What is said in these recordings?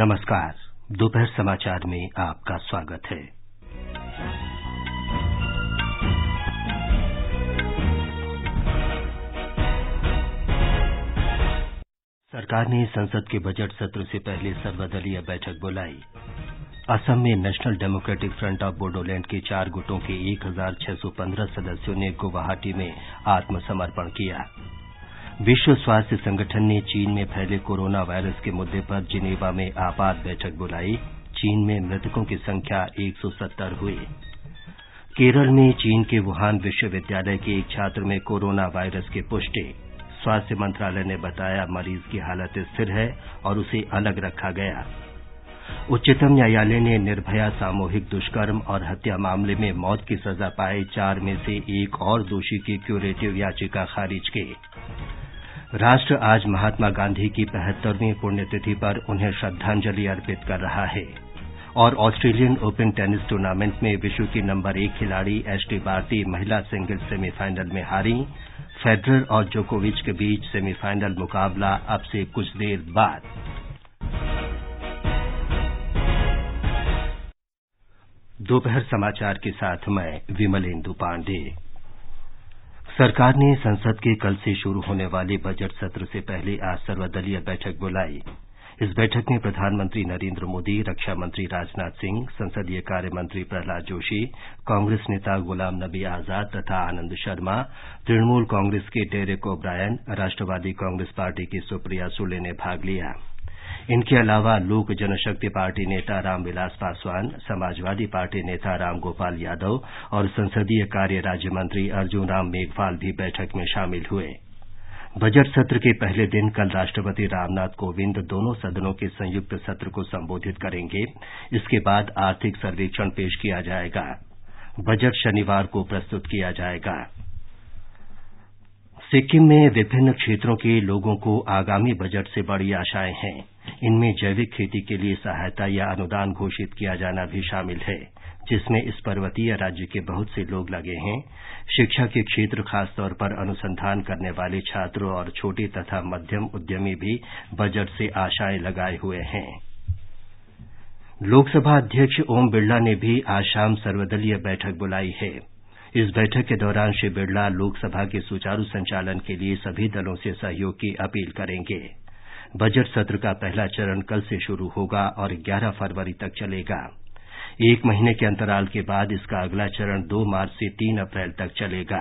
नमस्कार, दोपहर समाचार में आपका स्वागत है। सरकार ने संसद के बजट सत्र से पहले सर्वदलीय बैठक बुलाई। असम में National Democratic Front of Bodoland के चार गुटों के एक हज़ार छह सौ पंद्रह सदस्यों ने गुवाहाटी में आत्मसमर्पण किया। विश्व स्वास्थ्य संगठन ने चीन में फैले कोरोना वायरस के मुद्दे पर जिनेवा में आपात बैठक बुलाई। चीन में मृतकों की संख्या एक सौ सत्तर हुई। केरल में चीन के वुहान विश्वविद्यालय के एक छात्र में कोरोना वायरस की पुष्टि। स्वास्थ्य मंत्रालय ने बताया मरीज़ की हालत स्थिर है और उसे अलग रखा गया। उच्चतम न्यायालय ने निर्भया सामूहिक दुष्कर्म और हत्या मामले में मौत की सजा पाए चार में से एक और दोषी की क्यूरेटिव याचिका खारिज की। राष्ट्र आज महात्मा गांधी की बहत्तरवीं पुण्यतिथि पर उन्हें श्रद्धांजलि अर्पित कर रहा है। और ऑस्ट्रेलियन ओपन टेनिस टूर्नामेंट में विश्व की नंबर एक खिलाड़ी एशली भारती महिला सिंगल्स सेमीफाइनल में हारी। फेडरर और जोकोविच के बीच सेमीफाइनल मुकाबला अब से कुछ देर बाद। दोपहर समाचार के साथ मैं विमलेंदु पांडे। सरकार ने संसद के कल से शुरू होने वाले बजट सत्र से पहले आज सर्वदलीय बैठक बुलाई। इस बैठक में प्रधानमंत्री नरेंद्र मोदी, रक्षा मंत्री राजनाथ सिंह, संसदीय कार्य मंत्री प्रहलाद जोशी, कांग्रेस नेता गुलाम नबी आज़ाद तथा आनंद शर्मा, तृणमूल कांग्रेस के डेरेक ओब्रायन, राष्ट्रवादी कांग्रेस पार्टी की सुप्रिया सुले ने भाग लिया। इनके अलावा लोक जनशक्ति पार्टी नेता रामविलास पासवान, समाजवादी पार्टी नेता रामगोपाल यादव और संसदीय कार्य राज्य मंत्री अर्जुन राम मेघवाल भी बैठक में शामिल हुए। बजट सत्र के पहले दिन कल राष्ट्रपति रामनाथ कोविंद दोनों सदनों के संयुक्त सत्र को संबोधित करेंगे। इसके बाद आर्थिक सर्वेक्षण पेश किया जाएगा। बजट शनिवार को प्रस्तुत किया जाएगा। सिक्किम में विभिन्न क्षेत्रों के लोगों को आगामी बजट से बड़ी आशाएँ हैं। इनमें जैविक खेती के लिए सहायता या अनुदान घोषित किया जाना भी शामिल है, जिसमें इस पर्वतीय राज्य के बहुत से लोग लगे हैं। शिक्षा के क्षेत्र खासतौर पर अनुसंधान करने वाले छात्रों और छोटे तथा मध्यम उद्यमी भी बजट से आशाएँ लगाए हुए हैं। लोकसभा अध्यक्ष ओम बिड़ला ने भी आज शाम सर्वदलीय बैठक बुलाई है। इस बैठक के दौरान श्री बिड़ला लोकसभा के सुचारू संचालन के लिए सभी दलों से सहयोग की अपील करेंगे। बजट सत्र का पहला चरण कल से शुरू होगा और 11 फरवरी तक चलेगा। एक महीने के अंतराल के बाद इसका अगला चरण 2 मार्च से 3 अप्रैल तक चलेगा।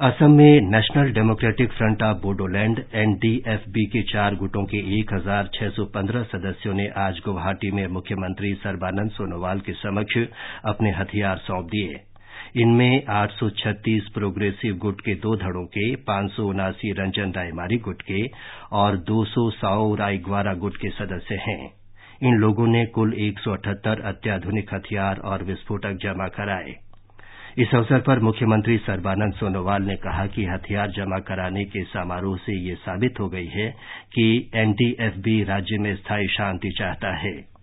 असम में National Democratic Front of Bodoland NDFB के चार गुटों के एक हज़ार छह सौ पंद्रह सदस्यों ने आज गुवाहाटी में मुख्यमंत्री सर्बानंद सोनोवाल के समक्ष अपने हथियार सौंप दिए। इनमें आठ सौ छत्तीस प्रोग्रेसिव गुट के दो धड़ों के, पाँच सौ उनासी रंजन रायमारी गुट के और दो सौ साओ रायग्वारा गुट के सदस्य हैं। इन लोगों ने कुल एक सौ अठहत्तर अत्याधुनिक हथियार और विस्फोटक जमा कराये इस अवसर पर मुख्यमंत्री सर्बानंद सोनोवाल ने कहा कि हथियार जमा कराने के समारोह से ये साबित हो गई है कि एनडीएफबी राज्य में स्थायी शांति चाहता है।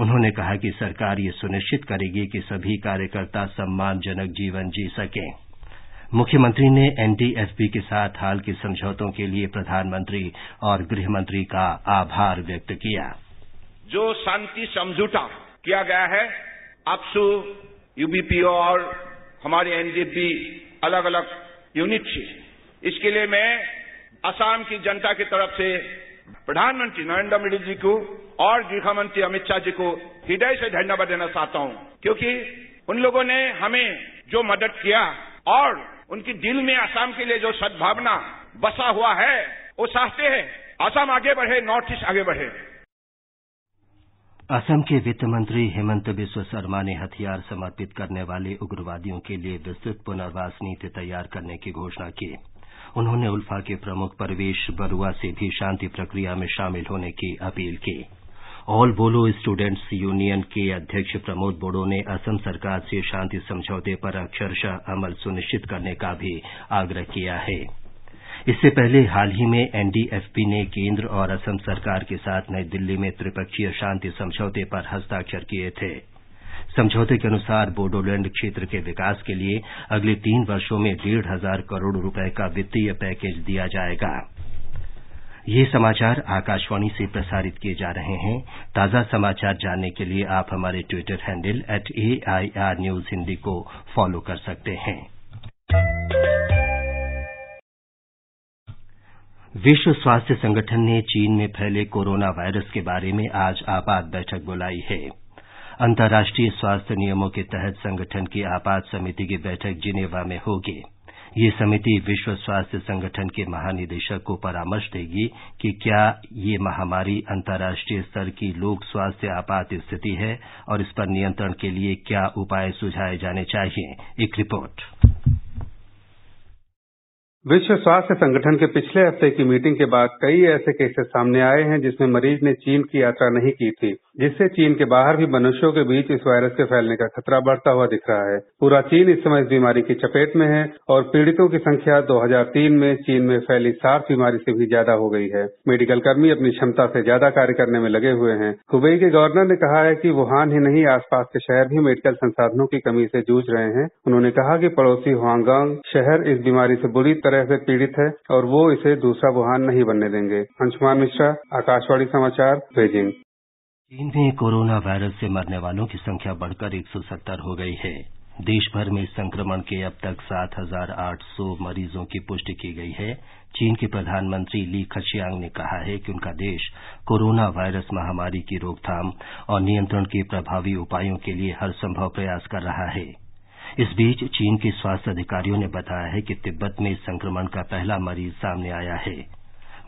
उन्होंने कहा कि सरकार ये सुनिश्चित करेगी कि सभी कार्यकर्ता सम्मानजनक जीवन जी सकें। मुख्यमंत्री ने एनडीएफबी के साथ हाल के समझौतों के लिए प्रधानमंत्री और गृहमंत्री का आभार व्यक्त किया। जो शांति समझौता किया गया है, आपसू यूबीपीओ और हमारे एनडीपी अलग अलग यूनिट से, इसके लिए मैं असम की जनता की तरफ़ से प्रधानमंत्री नरेंद्र मोदी जी को और गृह मंत्री अमित शाह जी को हृदय से धन्यवाद देना चाहता हूँ, क्योंकि उन लोगों ने हमें जो मदद किया और उनकी दिल में असम के लिए जो सद्भावना बसा हुआ है, वो चाहते हैं असम आगे बढ़े, नॉर्थ ईस्ट आगे बढ़े। असम के वित्त मंत्री हेमंत बिस्व शर्मा ने हथियार समर्पित करने वाले उग्रवादियों के लिए विस्तृत पुनर्वास नीति तैयार करने की घोषणा की। उन्होंने उल्फा के प्रमुख परवेश बरुआ से भी शांति प्रक्रिया में शामिल होने की अपील की। ऑल बोलो स्टूडेंट्स यूनियन के अध्यक्ष प्रमोद बोडो ने असम सरकार से शांति समझौते पर अक्षरशः अमल सुनिश्चित करने का भी आग्रह किया है। इससे पहले हाल ही में एनडीएफबी ने केंद्र और असम सरकार के साथ नई दिल्ली में त्रिपक्षीय शांति समझौते पर हस्ताक्षर किए थे। समझौते के अनुसार बोडोलैंड क्षेत्र के विकास के लिए अगले तीन वर्षो में डेढ़ हज़ार करोड़ रुपए का वित्तीय पैकेज दिया जाएगा। ये समाचार आकाशवाणी से प्रसारित किए जा रहे हैं। ताज़ा समाचार जानने के लिए आप हमारे Twitter handle at A I R news Hindi को फॉलो कर सकते हैं। विश्व स्वास्थ्य संगठन ने चीन में फैले कोरोना वायरस के बारे में आज आपात बैठक बुलाई है। अंतर्राष्ट्रीय स्वास्थ्य नियमों के तहत संगठन की आपात समिति की बैठक जिनेवा में होगी। ये समिति विश्व स्वास्थ्य संगठन के महानिदेशक को परामर्श देगी कि क्या ये महामारी अंतर्राष्ट्रीय स्तर की लोक स्वास्थ्य आपात स्थिति है और इस पर नियंत्रण के लिए क्या उपाय सुझाए जाने चाहिए। एक रिपोर्ट। विश्व स्वास्थ्य संगठन के पिछले हफ़्ते की मीटिंग के बाद कई ऐसे केसेस सामने आए हैं जिसमें मरीज़ ने चीन की यात्रा नहीं की थी। जिससे चीन के बाहर भी मनुष्यों के बीच इस वायरस के फैलने का खतरा बढ़ता हुआ दिख रहा है। पूरा चीन इस समय इस बीमारी की चपेट में है और पीड़ितों की संख्या 2003 में चीन में फैली सार्स बीमारी से भी ज़्यादा हो गई है। मेडिकल कर्मी अपनी क्षमता से ज़्यादा कार्य करने में लगे हुए हैं। हुबई के गवर्नर ने कहा है कि वुहान ही नहीं, आसपास के शहर भी मेडिकल संसाधनों की कमी से जूझ रहे हैं। उन्होंने कहा कि पड़ोसी हुआंगांग शहर इस बीमारी से बुरी तरह से पीड़ित है और वो इसे दूसरा वुहान नहीं बनने देंगे। अंशुमान मिश्रा, आकाशवाणी समाचार, बेजिंग। चीन में कोरोना वायरस से मरने वालों की संख्या बढ़कर एक सौ सत्तर हो गई है। देश भर में इस संक्रमण के अब तक सात हज़ार आठ सौ मरीजों की पुष्टि की गई है। चीन के प्रधानमंत्री ली खचियांग ने कहा है कि उनका देश कोरोना वायरस महामारी की रोकथाम और नियंत्रण के प्रभावी उपायों के लिए हर संभव प्रयास कर रहा है। इस बीच चीन के स्वास्थ्य अधिकारियों ने बताया है कि तिब्बत में इस संक्रमण का पहला मरीज़ सामने आया है।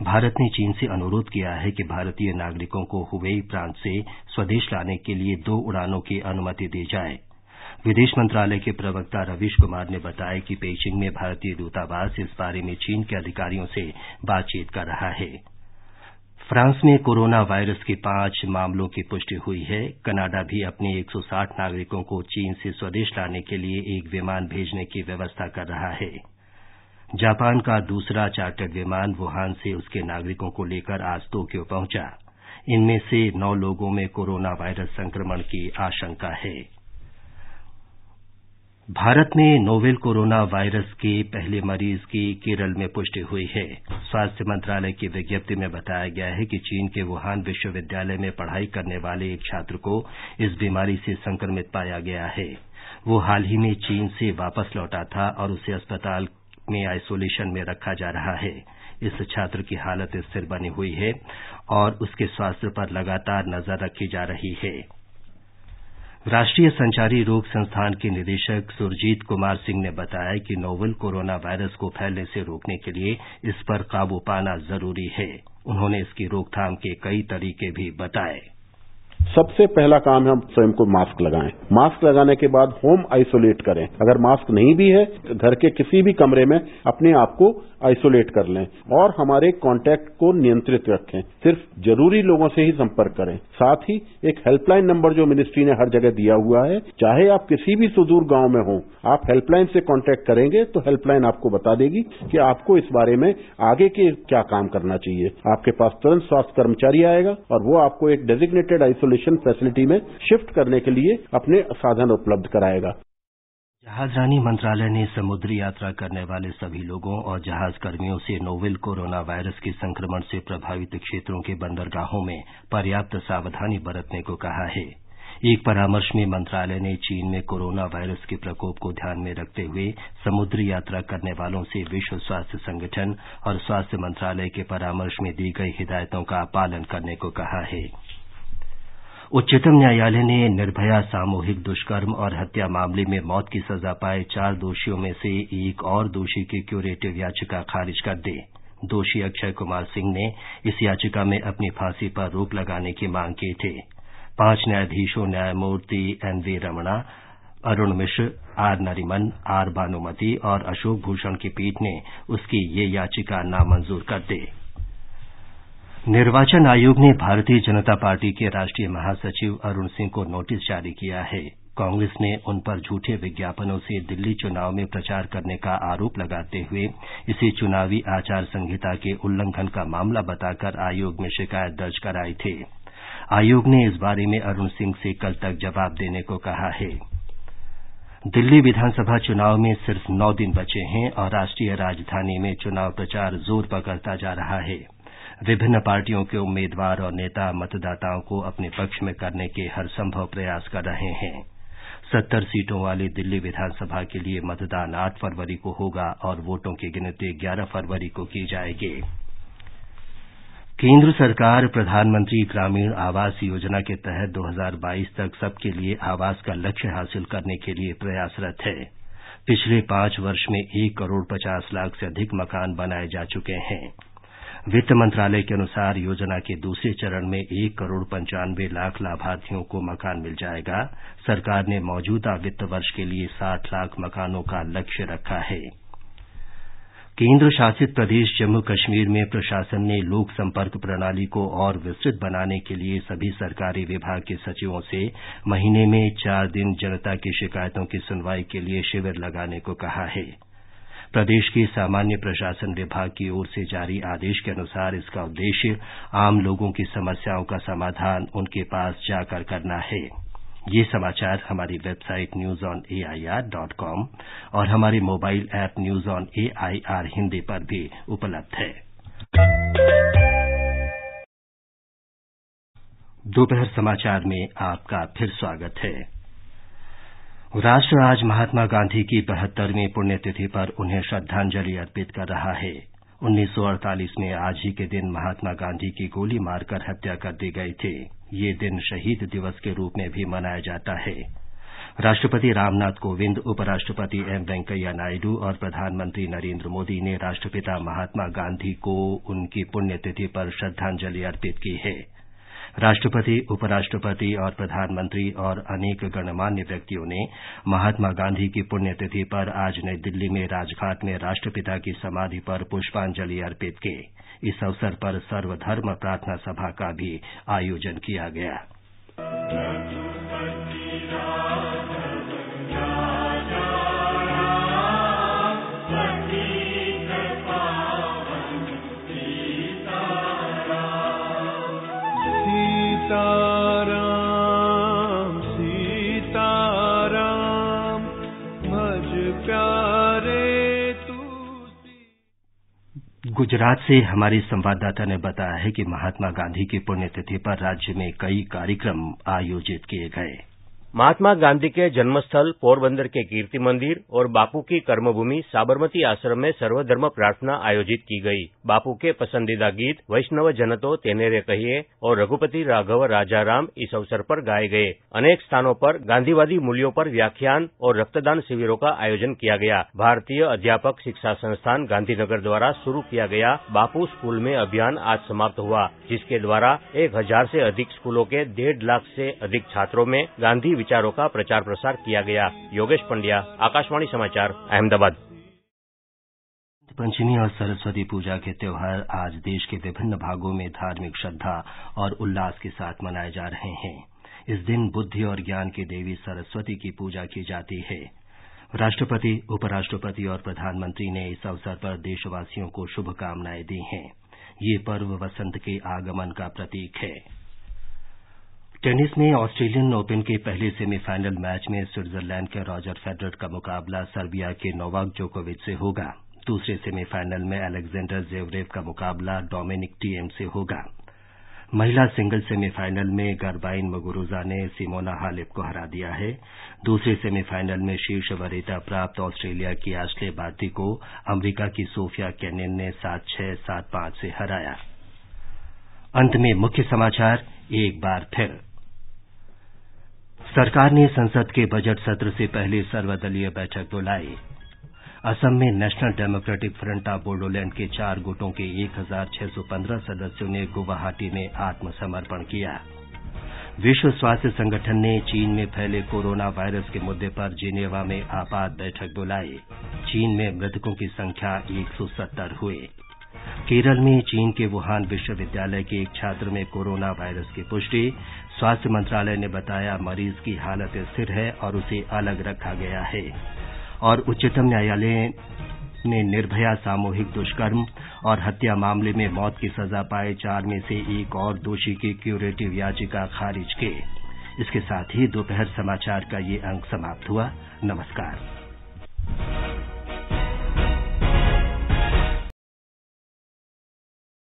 भारत ने चीन से अनुरोध किया है कि भारतीय नागरिकों को हुबेई प्रांत से स्वदेश लाने के लिए दो उड़ानों की अनुमति दी जाए। विदेश मंत्रालय के प्रवक्ता रवीश कुमार ने बताया कि पेइचिंग में भारतीय दूतावास इस बारे में चीन के अधिकारियों से बातचीत कर रहा है। फ्रांस में कोरोना वायरस के पाँच मामलों की पुष्टि हुई है। कनाडा भी अपने 160 नागरिकों को चीन से स्वदेश लाने के लिए एक विमान भेजने की व्यवस्था कर रहा है। जापान का दूसरा चार्टर्ड विमान वुहान से उसके नागरिकों को लेकर आज तोक्यो पहुँचा। इनमें से नौ लोगों में कोरोना वायरस संक्रमण की आशंका है। भारत में नोवेल कोरोना वायरस के पहले मरीज़ की केरल में पुष्टि हुई है। स्वास्थ्य मंत्रालय की विज्ञप्ति में बताया गया है कि चीन के वुहान विश्वविद्यालय में पढ़ाई करने वाले एक छात्र को इस बीमारी से संक्रमित पाया गया है। वो हाल ही में चीन से वापस लौटा था और उसे अस्पताल में आइसोलेशन में रखा जा रहा है। इस छात्र की हालत स्थिर बनी हुई है और उसके स्वास्थ्य पर लगातार नज़र रखी जा रही है। राष्ट्रीय संचारी रोग संस्थान के निदेशक सुरजीत कुमार सिंह ने बताया कि नोवल कोरोना वायरस को फैलने से रोकने के लिए इस पर काबू पाना ज़रूरी है। उन्होंने इसकी रोकथाम के कई तरीके भी बताये सबसे पहला काम है हम स्वयं को मास्क लगाएँ। मास्क लगाने के बाद होम आइसोलेट करें। अगर मास्क नहीं भी है तो घर के किसी भी कमरे में अपने आप को आइसोलेट कर लें और हमारे कांटेक्ट को नियंत्रित रखें। सिर्फ़ ज़रूरी लोगों से ही संपर्क करें। साथ ही एक हेल्पलाइन नंबर जो मिनिस्ट्री ने हर जगह दिया हुआ है, चाहे आप किसी भी सुदूर गाँव में हो, आप हेल्पलाइन से कांटेक्ट करेंगे तो हेल्पलाइन आपको बता देगी कि आपको इस बारे में आगे के क्या काम करना चाहिए। आपके पास तुरंत स्वास्थ्य कर्मचारी आएगा और वो आपको एक डेजिग्नेटेड आइसोलेशन फैसिलिटी में शिफ्ट करने के लिए अपने साधन उपलब्ध कराएगा। जहाजरानी मंत्रालय ने समुद्री यात्रा करने वाले सभी लोगों और जहाज़ कर्मियों से नोवेल कोरोना वायरस के संक्रमण से प्रभावित क्षेत्रों के बंदरगाहों में पर्याप्त सावधानी बरतने को कहा है। एक परामर्श में मंत्रालय ने चीन में कोरोना वायरस के प्रकोप को ध्यान में रखते हुए समुद्री यात्रा करने वालों से विश्व स्वास्थ्य संगठन और स्वास्थ्य मंत्रालय के परामर्श में दी गई हिदायतों का पालन करने को कहा है। उच्चतम न्यायालय ने निर्भया सामूहिक दुष्कर्म और हत्या मामले में मौत की सजा पाए चार दोषियों में से एक और दोषी की क्यूरेटिव याचिका खारिज कर दी। दोषी अक्षय कुमार सिंह ने इस याचिका में अपनी फांसी पर रोक लगाने की मांग की थी। पाँच न्यायाधीशों न्यायमूर्ति N V Ramana, Arun Mishra, R Nariman, R Bhanumati और अशोक भूषण की पीठ ने उसकी ये याचिका नामंजूर कर दी। निर्वाचन आयोग ने भारतीय जनता पार्टी के राष्ट्रीय महासचिव अरुण सिंह को नोटिस जारी किया है। कांग्रेस ने उन पर झूठे विज्ञापनों से दिल्ली चुनाव में प्रचार करने का आरोप लगाते हुए इसे चुनावी आचार संहिता के उल्लंघन का मामला बताकर आयोग में शिकायत दर्ज कराई थी। आयोग ने इस बारे में अरुण सिंह से कल तक जवाब देने को कहा है। दिल्ली विधानसभा चुनाव में सिर्फ़ नौ दिन बचे हैं और राष्ट्रीय राजधानी में चुनाव प्रचार ज़ोर पकड़ता जा रहा है। विभिन्न पार्टियों के उम्मीदवार और नेता मतदाताओं को अपने पक्ष में करने के हर संभव प्रयास कर रहे हैं। सत्तर सीटों वाली दिल्ली विधानसभा के लिए मतदान आठ फरवरी को होगा और वोटों की गिनती ग्यारह फरवरी को की जाएगी। केंद्र सरकार प्रधानमंत्री ग्रामीण आवास योजना के तहत 2022 तक सबके लिए आवास का लक्ष्य हासिल करने के लिए प्रयासरत है। पिछले पाँच वर्ष में एक करोड़ पचास लाख से अधिक मकान बनाए जा चुके हैं। वित्त मंत्रालय के अनुसार योजना के दूसरे चरण में एक करोड़ पंचानवे लाख लाभार्थियों को मकान मिल जाएगा। सरकार ने मौजूदा वित्त वर्ष के लिए साठ लाख मकानों का लक्ष्य रखा है। केंद्र शासित प्रदेश जम्मू कश्मीर में प्रशासन ने लोक संपर्क प्रणाली को और विस्तृत बनाने के लिए सभी सरकारी विभाग के सचिवों से महीने में चार दिन जनता की शिकायतों की सुनवाई के लिए शिविर लगाने को कहा है। प्रदेश के सामान्य प्रशासन विभाग की ओर से जारी आदेश के अनुसार इसका उद्देश्य आम लोगों की समस्याओं का समाधान उनके पास जाकर करना है। ये समाचार हमारी website news on AIR dot com और हमारे mobile app news on AIR Hindi पर भी उपलब्ध है। दोपहर समाचार में आपका फिर स्वागत है। राष्ट्र आज महात्मा गांधी की बहत्तरवीं पुण्यतिथि पर उन्हें श्रद्धांजलि अर्पित कर रहा है। 1948 में आज ही के दिन महात्मा गांधी की गोली मारकर हत्या कर दी गई थी। ये दिन शहीद दिवस के रूप में भी मनाया जाता है। राष्ट्रपति रामनाथ कोविंद, उपराष्ट्रपति एम वेंकैया नायडू और प्रधानमंत्री नरेंद्र मोदी ने राष्ट्रपिता महात्मा गांधी को उनकी पुण्यतिथि पर श्रद्धांजलि अर्पित की है। राष्ट्रपति, उपराष्ट्रपति और प्रधानमंत्री और अनेक गणमान्य व्यक्तियों ने महात्मा गांधी की पुण्यतिथि पर आज नई दिल्ली में राजघाट में राष्ट्रपिता की समाधि पर पुष्पांजलि अर्पित की। इस अवसर पर सर्वधर्म प्रार्थना सभा का भी आयोजन किया गया। गुजरात से हमारे संवाददाता ने बताया है कि महात्मा गांधी की पुण्यतिथि पर राज्य में कई कार्यक्रम आयोजित किए गए। महात्मा गांधी के जन्मस्थल पोरबंदर के कीर्ति मंदिर और बापू की कर्मभूमि साबरमती आश्रम में सर्वधर्म प्रार्थना आयोजित की गई। बापू के पसंदीदा गीत वैष्णव जनतो तेनेरे कहिए और रघुपति राघव राजा राम इस अवसर पर गाए गए। अनेक स्थानों पर गांधीवादी मूल्यों पर व्याख्यान और रक्तदान शिविरों का आयोजन किया गया। भारतीय अध्यापक शिक्षा संस्थान गांधीनगर द्वारा शुरू किया गया बापू स्कूल में अभियान आज समाप्त हुआ, जिसके द्वारा एक हज़ार से अधिक स्कूलों के डेढ़ लाख से अधिक छात्रों में गांधी विचारों का प्रचार प्रसार किया गया। योगेश पंड्या, आकाशवाणी समाचार, अहमदाबाद। पंचमी और सरस्वती पूजा के त्योहार आज देश के विभिन्न भागों में धार्मिक श्रद्धा और उल्लास के साथ मनाए जा रहे हैं। इस दिन बुद्धि और ज्ञान की देवी सरस्वती की पूजा की जाती है। राष्ट्रपति, उपराष्ट्रपति और प्रधानमंत्री ने इस अवसर पर देशवासियों को शुभकामनाएँ दी हैं। ये पर्व वसंत के आगमन का प्रतीक है। टेनिस में ऑस्ट्रेलियन ओपन के पहले सेमीफाइनल मैच में स्विट्जरलैंड के रॉजर फेडरर का मुकाबला सर्बिया के नोवाक जोकोविच से होगा। दूसरे सेमीफाइनल में अलेक्जेंडर जेवरेव का मुकाबला डोमिनिक टीएम से होगा। महिला सिंगल सेमीफाइनल में गरबाइन मुगुरुजा ने सिमोना हालिप को हरा दिया है। दूसरे सेमीफाइनल में शीर्ष वरीयता प्राप्त ऑस्ट्रेलिया की आश्ले बार्टी को अमरीका की सोफिया केनिन ने सात छह, सात पाँच से हराया। अंत में मुख्य समाचार, एक बार फिर। सरकार ने संसद के बजट सत्र से पहले सर्वदलीय बैठक बुलाई। असम में National Democratic Front of Bodoland के चार गुटों के एक हज़ार छह सौ पंद्रह सदस्यों ने गुवाहाटी में आत्मसमर्पण किया। विश्व स्वास्थ्य संगठन ने चीन में फैले कोरोना वायरस के मुद्दे पर जिनेवा में आपात बैठक बुलाई। चीन में मृतकों की संख्या एक सौ सत्तर हुए केरल में चीन के वुहान विश्वविद्यालय के एक छात्र में कोरोना वायरस की पुष्टि, स्वास्थ्य मंत्रालय ने बताया मरीज़ की हालत स्थिर है और उसे अलग रखा गया है। और उच्चतम न्यायालय ने निर्भया सामूहिक दुष्कर्म और हत्या मामले में मौत की सजा पाए चार में से एक और दोषी की क्यूरेटिव याचिका खारिज की। इसके साथ ही दोपहर समाचार का ये अंक समाप्त हुआ। नमस्कार।